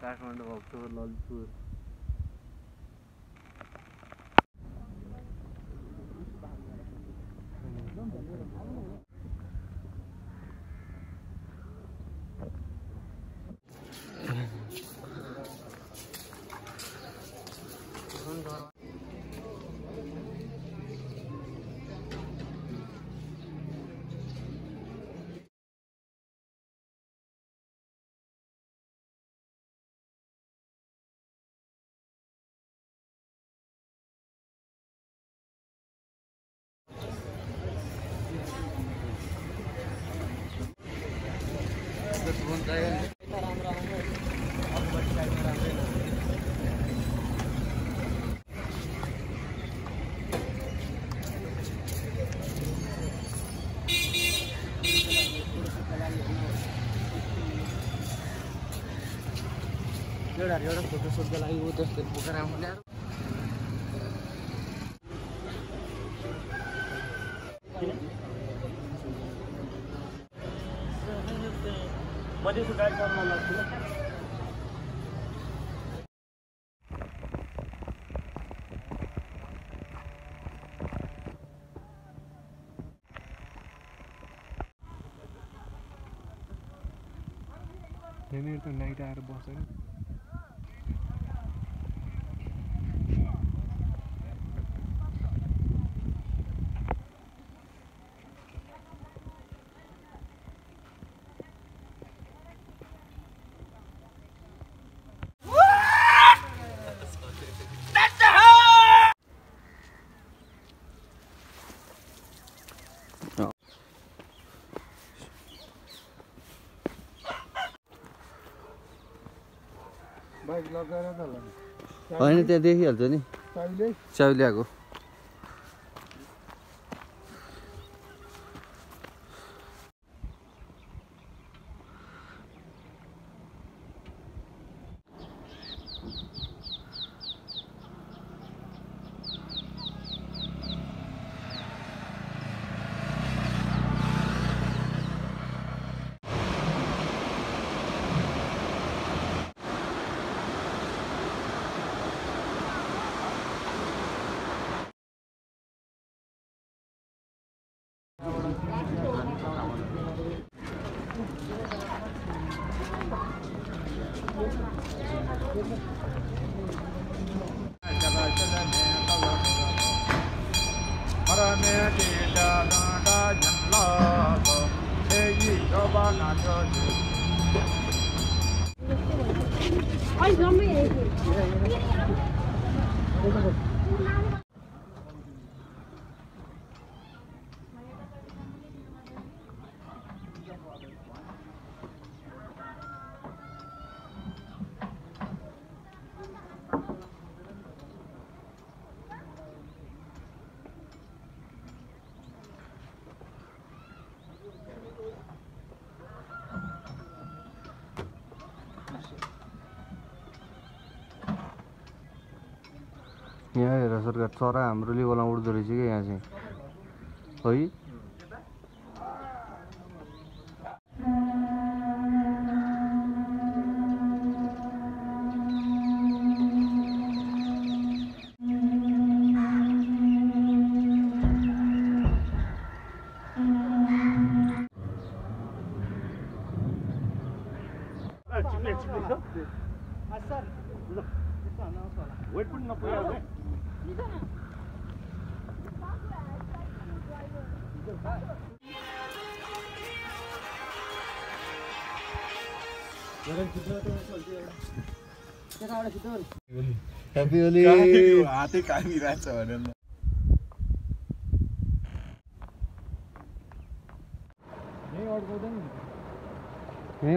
Crash month of October, Lollipur. एवढा एवढा photoshoot केला होत असते काम लागतो Then it's a night air boss, right? म त्यसो गाडी चलाउन लाग्छु ल यहाँनिर त नाइट आएर बसेर बाइक लगाएर त होला होइन त्यहाँ देखिहाल्छ नि अहिले च्याउ ल्याएको यहाँ हेर सरकार चरा हाम्रो लेभलमा उड्दो रहेछ क्या यहाँ चाहिँ। है? चिप्ले वेट पनि नपुग्यो ह्याप्पी होली हातै कामिरहेछ भनेर। यहीँ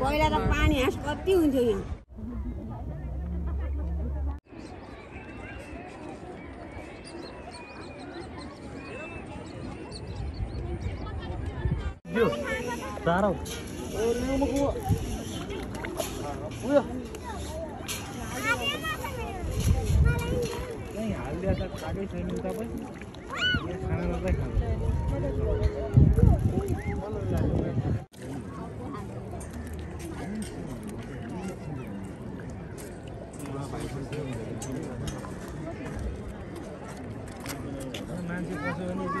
पहिला त पानी हाँस कति हुन्थ्यो यहाँ चारो कहीँ हालिदिया त खाएकै छैन तपाईँ खाना मात्रै खानु मान्छे पस्यो भने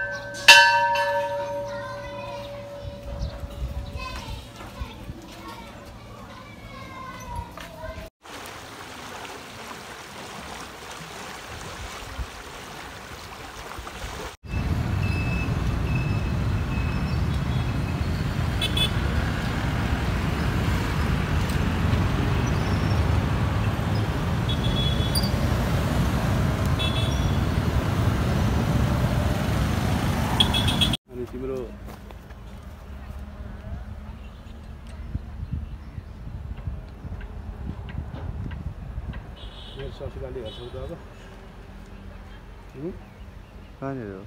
ससुराली हेर्छौ त अब कहाँनिर हो